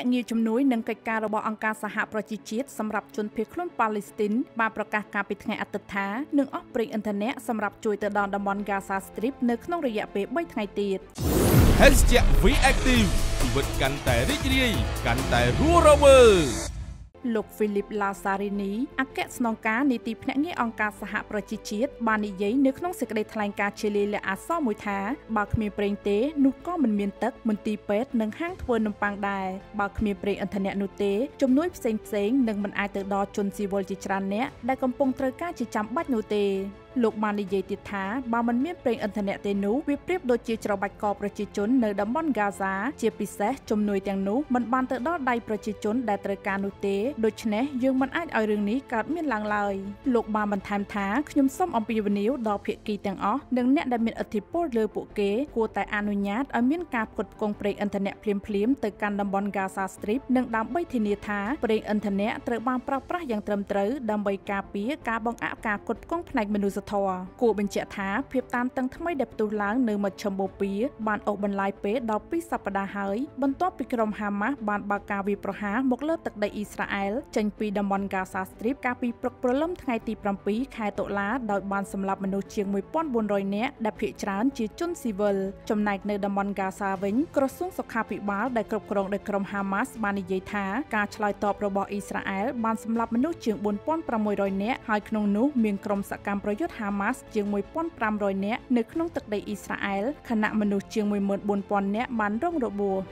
ភ្នាក់ងារជំនួយនិងកិច្ចការរបស់អង្គការសហប្រជាជាតិសម្រាប់ជនភៀសខ្លួនប៉ាឡេស្ទីនបានប្រកាសកាលពីថ្ងៃអាទិត្យថានឹងអស់ប្រេងឥន្ធនៈសម្រាប់ជួយទៅដល់តំបន់ Gaza Strip នៅក្នុងរយៈពេល3ថ្ងៃទៀត Hashtag VActive ជីវិតកាន់តែរីករាយកាន់តែរស់រវើក លោក Philip Lazzarini អគ្គស្នងការនីតិភ្នាក់ងារអង្គការសហប្រជាជាតិបាននិយាយនៅក្នុងសេចក្តីថ្លែងការណ៍ជាលាយលក្ខណ៍អសរមួយថាបើគ្មានប្រេងទេនោះក៏មិនមានទឹកមន្ទីរពេទ្យនិងហាងធ្វើនំប៉័ងដែរបើគ្មានប្រេងឥន្ធនៈនោះទេជំនួយផ្សេងផ្សេងនឹងមិនអាចទៅដល់ជនស៊ីវិលជាច្រើនអ្នកដែលកំពុងត្រូវការជាចាំបាច់នោះទេលោកបាននិយាយទៀតថាបើមិនមានប្រេងឥន្ធនៈទេនោះវាប្រៀបដូចជាច្របាច់កប្រជាជននៅតំបន់ហ្គាហ្សាជាពិសេសជំនួយទាំងនោះមិនបានទៅដល់ដៃប្រជាជនដែលត្រូវការនោះទេដូច្នេះយើងមិនអាចឲ្យរឿងនេះកើតមានឡើងឡើយលោកបានបន្ថែមថាខ្ញុំសូមអំពាវនាវដល់ភាគីទាំងអស់និងអ្នកដែលមានឥទ្ធិពលលើពួកគេគួរតែអនុញ្ញាតឲ្យមានការផ្គត់ផ្គង់ប្រេងឥន្ធនៈភ្លាមៗទៅកាន់តំបន់ Gaza Strip និងដើម្បីធានាថាប្រេងឥន្ធនៈត្រូវបានប្រើប្រាស់យ៉ាងត្រឹមត្រូវដើម្បីការពារការបង្អាក់ការផ្គត់ផ្គង់ផ្នែកមនុស្សធម៌គួរបញ្ជាក់ថាភាពតានតឹងថ្មីដែលផ្ទុះឡើងនៅមជ្ឈមបូព៌ាបានអូសបន្លាយពេលដល់2សប្តាហ៍ហើយបន្ទាប់ពីក្រុមហាម៉ាស់បានបើកការវាយប្រហារមកលើទឹកដីអ៊ីស្រាអែលចេញពីតំបន់ Gaza Strip កាលពីព្រឹកព្រលឹមថ្ងៃទី7ខែតុលាដោយបានសម្លាប់មនុស្សជាង1400នាក់ដែលភាគច្រើនជាជនស៊ីវិលចំណែកនៅតំបន់ Gaza វិញក្រសួងសុខាភិបាលដែលគ្រប់គ្រងដោយក្រុមហាម៉ាស់បាននិយាយថាការឆ្លើយតបរបស់អ៊ីស្រាអែលបានសម្លាប់មនុស្សជាង4600នាក់ហើយក្នុងនោះមានក្រុមសកម្មប្រយុទ្ធហាម៉ាស់ជាង1500នាក់នៅក្នុងទឹកដីអ៊ីស្រាអែលខណៈមនុស្សជាង14000នាក់បានរងរបួស។